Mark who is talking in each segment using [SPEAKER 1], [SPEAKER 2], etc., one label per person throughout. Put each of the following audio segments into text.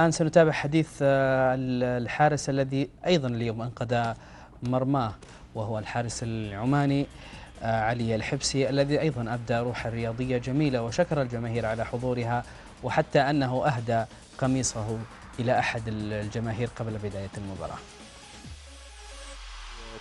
[SPEAKER 1] الآن سنتابع حديث آه، الحارس الذي أيضا اليوم أنقذ مرماه وهو الحارس العماني آه، علي الحبسي الذي أيضا أبدى روحا رياضية جميلة وشكر الجماهير على حضورها وحتى أنه أهدى قميصه إلى أحد الجماهير قبل بداية المباراة.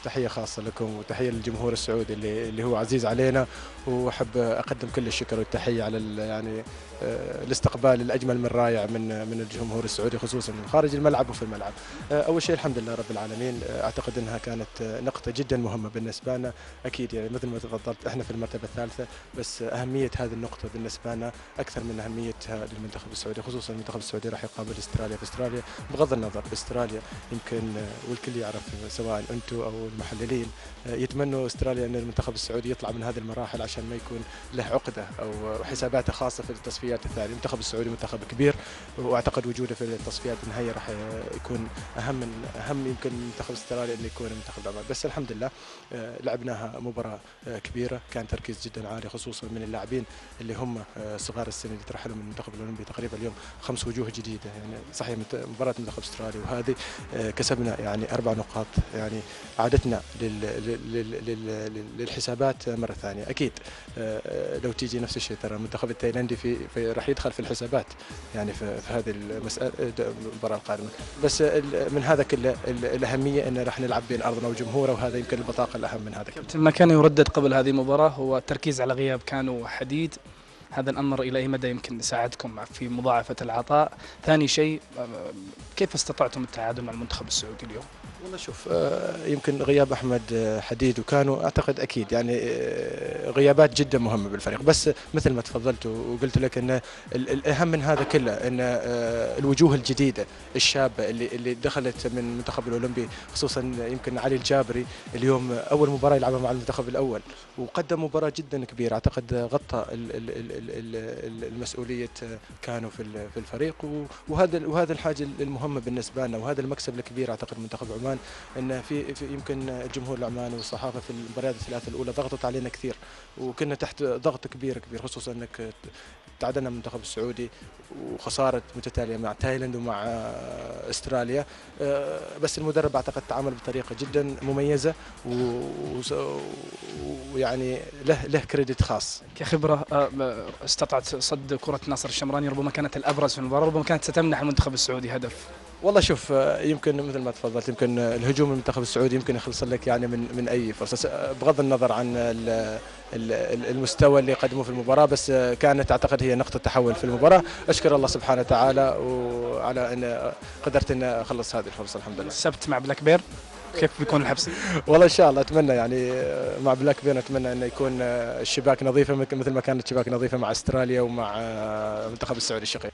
[SPEAKER 2] تحية خاصة لكم وتحية للجمهور السعودي اللي اللي هو عزيز علينا. وأحب أقدم كل الشكر والتحية على يعني آه، الاستقبال الأجمل من رائع من من الجمهور السعودي خصوصا خارج الملعب وفي الملعب. آه، أول شيء الحمد لله رب العالمين. آه، أعتقد أنها كانت نقطة جدا مهمة بالنسبة لنا. أكيد يعني مثل ما تفضلت إحنا في المرتبة الثالثة بس أهمية هذه النقطة بالنسبة لنا أكثر من أهميتها للمنتخب السعودي خصوصا المنتخب السعودي راح يقابل استراليا. في استراليا بغض النظر استراليا يمكن والكل يعرف سواء أنتم أو المحللين آه، يتمنوا أستراليا أن المنتخب السعودي يطلع من هذه المراحل عشان ما يكون له عقدة أو حساباته خاصة في التصفيات الثانية، المنتخب السعودي منتخب كبير وأعتقد وجوده في التصفيات النهائية راح يكون أهم من أهم يمكن من منتخب أستراليا انه يكون منتخب العمان، بس الحمد لله آه، لعبناها مباراة آه، كبيرة، كان تركيز جدا عالي خصوصا من اللاعبين اللي هم صغار السن اللي ترحلوا من المنتخب الأولمبي تقريبا اليوم خمس وجوه جديدة. يعني صحيح مباراة منتخب أستراليا وهذه كسبنا يعني أربع نقاط. يعني عادتنا لل للحسابات مرة ثانية. أكيد آه، لو تيجي نفس الشيء ترى المنتخب التايلندي في, راح يدخل في الحسابات يعني في, هذه المسألة المباراة القادمة. بس من هذا كله ال- الأهمية إن راح نلعب بين أرضنا وجمهوره وهذا يمكن البطاقة الأهم من هذا
[SPEAKER 3] كابتن ما كان يردد قبل هذه المباراة هو التركيز على غياب كانوا حديد. هذا الأمر إلى أي مدى يمكن يساعدكم في مضاعفة العطاء؟ ثاني شيء آه، كيف استطعتم التعادل مع المنتخب السعودي اليوم؟
[SPEAKER 2] والله شوف آه، يمكن غياب أحمد آه، حديد وكانوا أعتقد أكيد يعني آه، غيابات جدا مهمة بالفريق. بس مثل ما تفضلت وقلت لك إن ال- الأهم من هذا كله إن الوجوه الجديدة الشابه اللي اللي دخلت من المنتخب الأولمبي خصوصا يمكن علي الجابري اليوم أول مباراة يلعبها مع المنتخب الأول وقدم مباراة جدا كبيرة. أعتقد غطى ال- ال- ال- ال- ال- المسؤولية كانوا في ال- في الفريق. وهذا وهذا الحاجة المهمة بالنسبة لنا وهذا المكسب الكبير أعتقد منتخب عمان. إن في, يمكن الجمهور العماني والصحافة في المباريات الثلاثه الأولى ضغطت علينا كثير وكنا تحت ضغط كبير كبير خصوصا إنك تعادلنا المنتخب السعودي وخسارة متتالية مع تايلاند ومع أستراليا. آه، بس المدرب أعتقد تعامل بطريقة جدا مميزة ويعني له له credit خاص.
[SPEAKER 3] كخبرة آه، استطعت صد كرة ناصر الشمراني ربما كانت الأبرز في المباراة ربما كانت ستمنح المنتخب السعودي هدف.
[SPEAKER 2] والله شوف آه، يمكن مثل ما تفضلت يمكن الهجوم المنتخب السعودي يمكن يخلص لك يعني من من أي فرصة. بغض النظر عن ال- ال- المستوى اللي قدموه في المباراة بس آه، كانت أعتقد هي نقطة تحول في المباراة. أشكر الله سبحانه وتعالى وعلى إن قدرت إن أخلص هذه الفرصة الحمد لله.
[SPEAKER 3] السبت مع بلاك بيرن؟ كيف بيكون الحبسي؟
[SPEAKER 2] والله إن شاء الله أتمنى يعني آه، مع بلاك بيرن أتمنى إنه يكون الشباك نظيفة مثل ما كانت الشباك نظيفة مع أستراليا ومع المنتخب السعودي الشقيق.